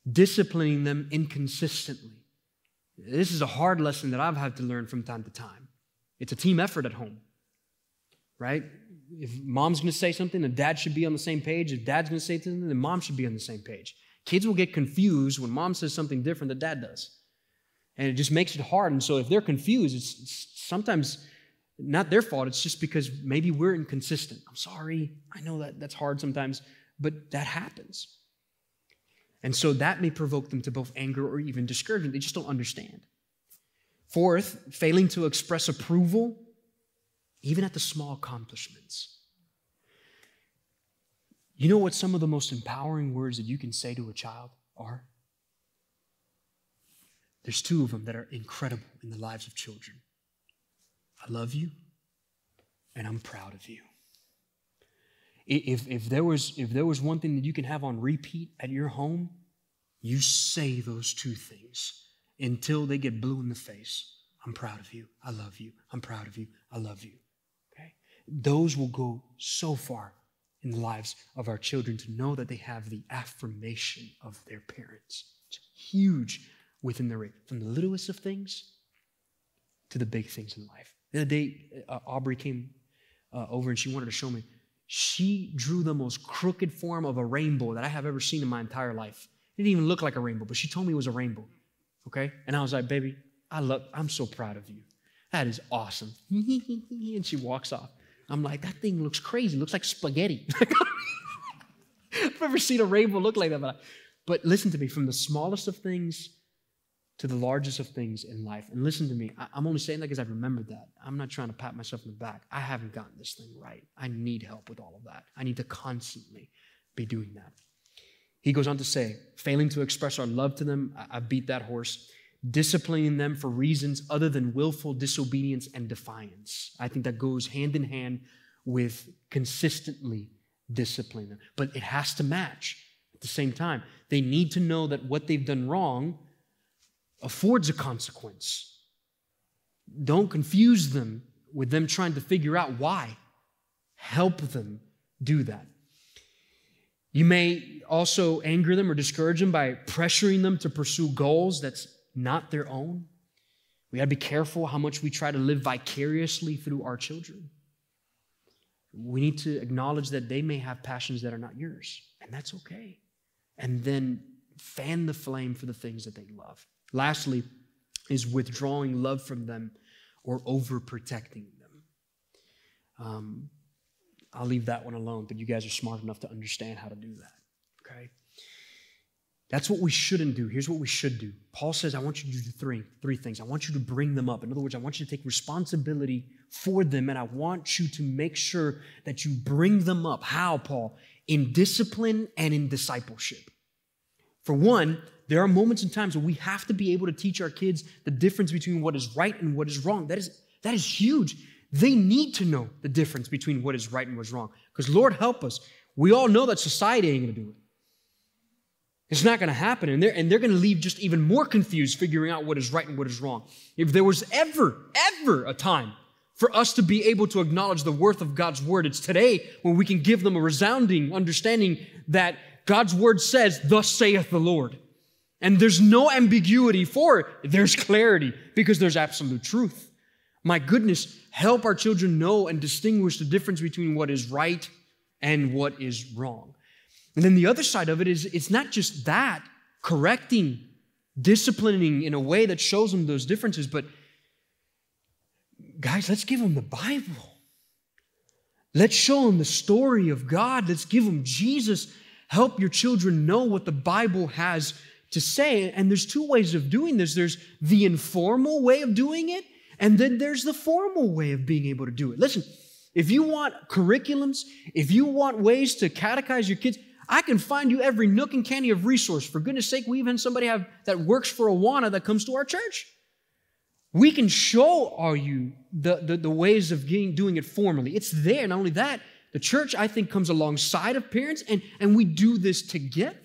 Disciplining them inconsistently. This is a hard lesson that I've had to learn from time to time. It's a team effort at home, right? if mom's going to say something, then dad should be on the same page. If dad's going to say something, then mom should be on the same page. Kids will get confused when mom says something different than dad does. And it just makes it hard. And so if they're confused, it's sometimes not their fault. It's just because maybe we're inconsistent. I'm sorry. I know that that's hard sometimes, but that happens. And so that may provoke them to both anger or even discouragement. They just don't understand. Fourth, failing to express approval even at the small accomplishments. You know what some of the most empowering words that you can say to a child are? There's two of them that are incredible in the lives of children. I love you, and I'm proud of you. If, if, there was, if there was one thing that you can have on repeat at your home, you say those two things until they get blue in the face. I'm proud of you. I love you. I'm proud of you. I love you Okay? those will go so far in the lives of our children to know that they have the affirmation of their parents. It's huge within the rate, from the littlest of things to the big things in life. The other day, uh, Aubrey came uh, over and she wanted to show me. She drew the most crooked form of a rainbow that I have ever seen in my entire life. It didn't even look like a rainbow, but she told me it was a rainbow. Okay? And I was like, baby, I love, I'm so proud of you. That is awesome. *laughs* and she walks off. I'm like, that thing looks crazy. It looks like spaghetti. *laughs* I've never seen a rainbow look like that. But, but listen to me, from the smallest of things to the largest of things in life. And listen to me, I, am only saying that because I've remembered that. I'm not trying to pat myself in the back. I haven't gotten this thing right. I need help with all of that. I need to constantly be doing that. He goes on to say, failing to express our love to them, I beat that horse disciplining them for reasons other than willful disobedience and defiance. I think that goes hand in hand with consistently disciplining them. But it has to match at the same time. They need to know that what they've done wrong affords a consequence. Don't confuse them with them trying to figure out why. Help them do that. You may also anger them or discourage them by pressuring them to pursue goals that's not their own. We got to be careful how much we try to live vicariously through our children. We need to acknowledge that they may have passions that are not yours, and that's okay. And then fan the flame for the things that they love. Lastly, is withdrawing love from them or overprotecting them. Um, I'll leave that one alone, but you guys are smart enough to understand how to do that. Okay? That's what we shouldn't do. Here's what we should do. Paul says, I want you to do three, three things. I want you to bring them up. In other words, I want you to take responsibility for them, and I want you to make sure that you bring them up. How, Paul? In discipline and in discipleship. For one, there are moments and times where we have to be able to teach our kids the difference between what is right and what is wrong. That is, that is huge. They need to know the difference between what is right and what's wrong. Because Lord help us. We all know that society ain't gonna do it. It's not going to happen. And they're, and they're going to leave just even more confused figuring out what is right and what is wrong. If there was ever, ever a time for us to be able to acknowledge the worth of God's word, it's today when we can give them a resounding understanding that God's word says, Thus saith the Lord. And there's no ambiguity for it. There's clarity because there's absolute truth. My goodness, help our children know and distinguish the difference between what is right and what is wrong. And then the other side of it is it's not just that, correcting, disciplining in a way that shows them those differences, but guys, let's give them the Bible. Let's show them the story of God. Let's give them Jesus. Help your children know what the Bible has to say. And there's two ways of doing this there's the informal way of doing it, and then there's the formal way of being able to do it. Listen, if you want curriculums, if you want ways to catechize your kids, I can find you every nook and canny of resource. For goodness sake, we even somebody have that works for Awana that comes to our church. We can show all you the, the, the ways of getting, doing it formally. It's there. Not only that, the church, I think, comes alongside of parents and, and we do this together.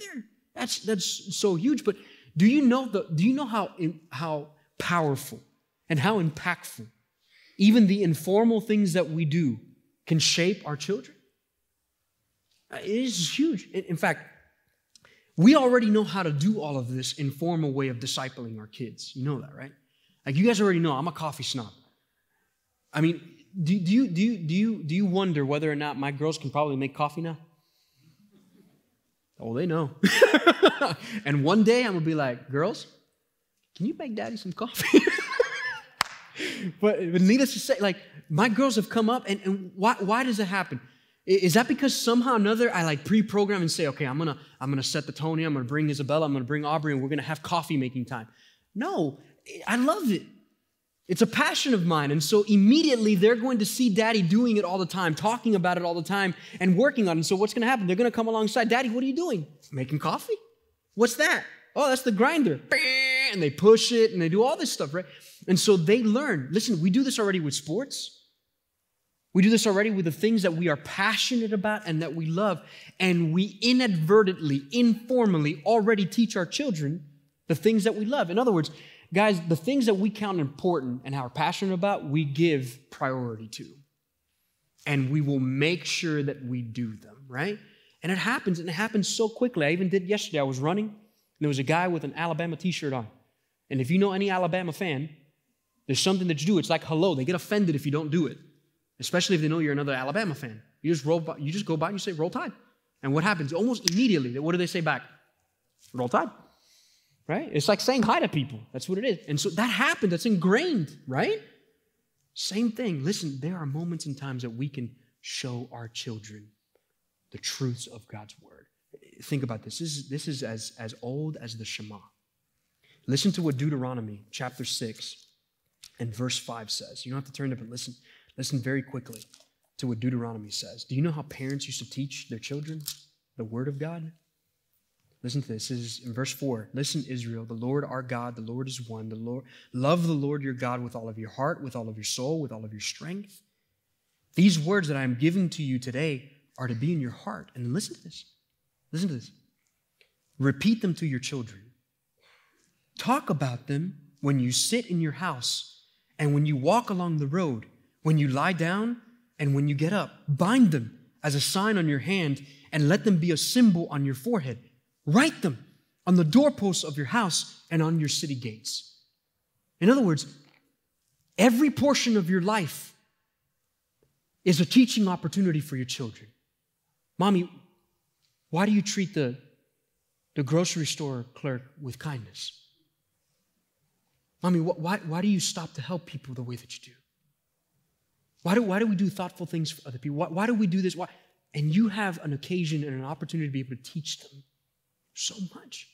That's, that's so huge. But do you know, the, do you know how, how powerful and how impactful even the informal things that we do can shape our children? Uh, it is huge. In fact, we already know how to do all of this informal way of discipling our kids. You know that, right? Like you guys already know, I'm a coffee snob. I mean, do, do, you, do, you, do, you, do you wonder whether or not my girls can probably make coffee now? Oh, they know. *laughs* and one day I'm gonna be like, girls, can you make daddy some coffee? *laughs* but, but needless to say, like my girls have come up, and, and why, why does it happen? Is that because somehow or another I like pre-program and say, okay, I'm gonna I'm gonna set the tone. I'm gonna bring Isabella. I'm gonna bring Aubrey, and we're gonna have coffee making time. No, I love it. It's a passion of mine, and so immediately they're going to see Daddy doing it all the time, talking about it all the time, and working on it. And so what's gonna happen? They're gonna come alongside, Daddy. What are you doing? Making coffee. What's that? Oh, that's the grinder. And they push it, and they do all this stuff, right? And so they learn. Listen, we do this already with sports. We do this already with the things that we are passionate about and that we love. And we inadvertently, informally already teach our children the things that we love. In other words, guys, the things that we count important and are passionate about, we give priority to. And we will make sure that we do them, right? And it happens, and it happens so quickly. I even did yesterday. I was running, and there was a guy with an Alabama t shirt on. And if you know any Alabama fan, There's something that you do. It's like hello. They get offended if you don't do it, especially if they know you're another Alabama fan. You just roll. By, you just go by and you say roll tide, and what happens? Almost immediately, what do they say back? Roll tide, right? It's like saying hi to people. That's what it is. And so that happened. That's ingrained, right? Same thing. Listen, there are moments and times that we can show our children the truths of God's word. Think about this. This is, this is as, as old as the Shema. Listen to what Deuteronomy chapter 6 and verse 5 says. You don't have to turn to it, but listen, listen very quickly to what Deuteronomy says. Do you know how parents used to teach their children the word of God? Listen to this. This is in verse 4. Listen, Israel, the Lord our God, the Lord is one. The Lord love the Lord your God with all of your heart, with all of your soul, with all of your strength. These words that I am giving to you today are to be in your heart. And listen to this. Listen to this. Repeat them to your children. Talk about them when you sit in your house and when you walk along the road, when you lie down and when you get up. Bind them as a sign on your hand and let them be a symbol on your forehead. Write them on the doorposts of your house and on your city gates. In other words, every portion of your life is a teaching opportunity for your children. Mommy, why do you treat the, the grocery store clerk with kindness? Mommy, why, why do you stop to help people the way that you do? Why do, why do we do thoughtful things for other people? Why, why do we do this? Why? And you have an occasion and an opportunity to be able to teach them so much.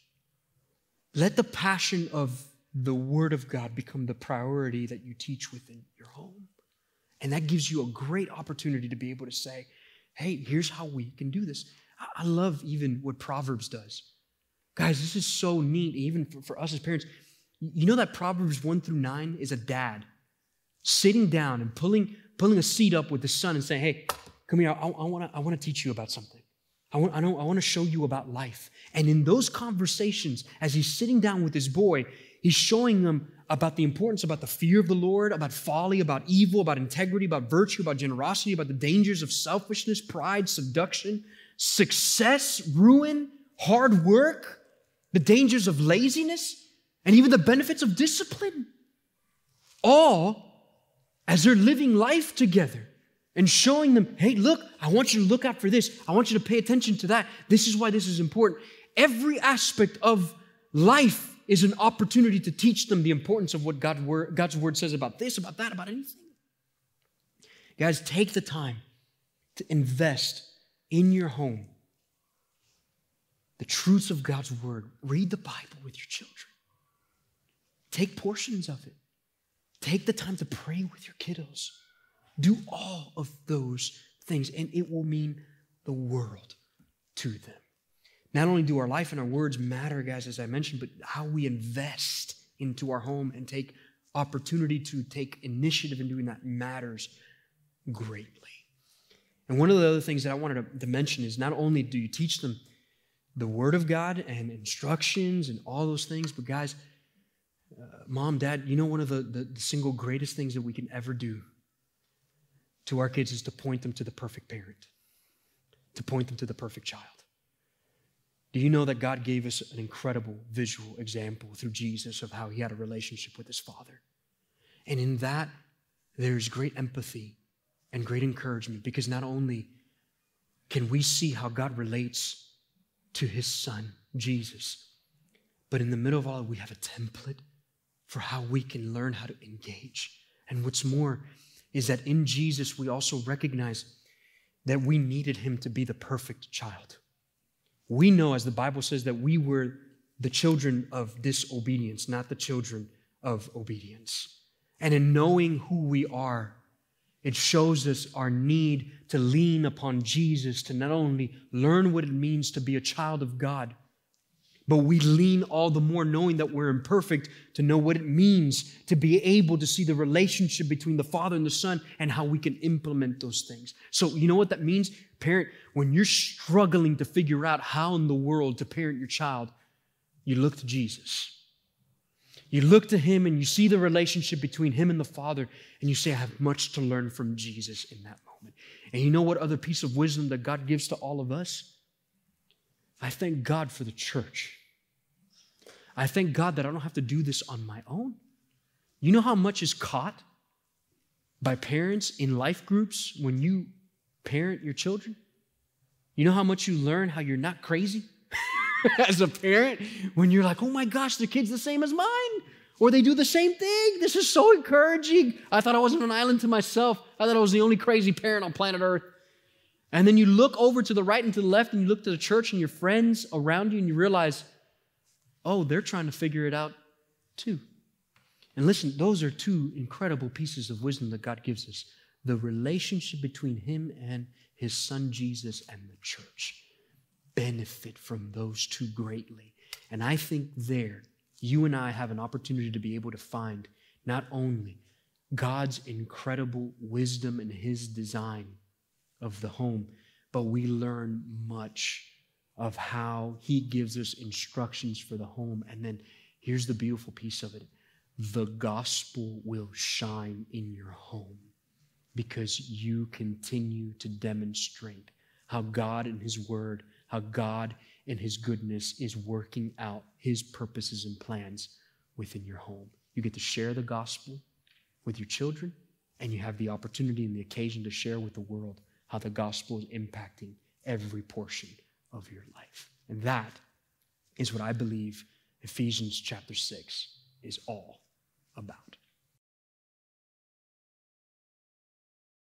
Let the passion of the Word of God become the priority that you teach within your home. And that gives you a great opportunity to be able to say, hey, here's how we can do this. I love even what Proverbs does. Guys, this is so neat, even for, for us as parents. You know that Proverbs 1 through 9 is a dad sitting down and pulling, pulling a seat up with the son and saying, hey, come here, I, I want to I wanna teach you about something. I want, I, I want to show you about life. And in those conversations, as he's sitting down with his boy, he's showing them about the importance about the fear of the Lord, about folly, about evil, about integrity, about virtue, about generosity, about the dangers of selfishness, pride, seduction, success, ruin, hard work, the dangers of laziness, and even the benefits of discipline. All as they're living life together and showing them, hey, look, I want you to look out for this. I want you to pay attention to that. This is why this is important. Every aspect of life is an opportunity to teach them the importance of what God God's word says about this, about that, about anything. Guys, take the time to invest in your home the truths of God's word. Read the Bible with your children. Take portions of it. Take the time to pray with your kiddos. Do all of those things, and it will mean the world to them. Not only do our life and our words matter, guys, as I mentioned, but how we invest into our home and take opportunity to take initiative in doing that matters greatly. And one of the other things that I wanted to, mention is not only do you teach them the Word of God and instructions and all those things, but guys, uh, mom, dad, you know one of the, the, the single greatest things that we can ever do to our kids is to point them to the perfect parent, to point them to the perfect child. Do you know that God gave us an incredible visual example through Jesus of how he had a relationship with his Father? And in that, there's great empathy and great encouragement because not only can we see how God relates to his Son, Jesus, but in the middle of all, we have a template for how we can learn how to engage. And what's more is that in Jesus, we also recognize that we needed him to be the perfect child. We know, as the Bible says, that we were the children of disobedience, not the children of obedience. And in knowing who we are, it shows us our need to lean upon Jesus to not only learn what it means to be a child of God, but we lean all the more knowing that we're imperfect to know what it means to be able to see the relationship between the Father and the Son and how we can implement those things. So, you know what that means? Parent, when you're struggling to figure out how in the world to parent your child, you look to Jesus. You look to Him and you see the relationship between Him and the Father, and you say, I have much to learn from Jesus in that moment. And you know what other piece of wisdom that God gives to all of us? I thank God for the church. I thank God that I don't have to do this on my own. You know how much is caught by parents in life groups when you parent your children? You know how much you learn how you're not crazy *laughs* as a parent when you're like, oh my gosh, the kid's the same as mine. Or they do the same thing. This is so encouraging. I thought I was on an island to myself. I thought I was the only crazy parent on planet Earth. And then you look over to the right and to the left, and you look to the church and your friends around you, and you realize, oh, they're trying to figure it out too. And listen, those are two incredible pieces of wisdom that God gives us the relationship between Him and His Son Jesus and the church. Benefit from those two greatly. And I think there, you and I have an opportunity to be able to find not only God's incredible wisdom and His design of the home, but we learn much of how He gives us instructions for the home. And then here's the beautiful piece of it the gospel will shine in your home because you continue to demonstrate how God and His Word, how God and His goodness is working out His purposes and plans within your home. You get to share the gospel with your children, and you have the opportunity and the occasion to share with the world how the gospel is impacting every portion of your life. And that is what I believe Ephesians chapter 6 is all about.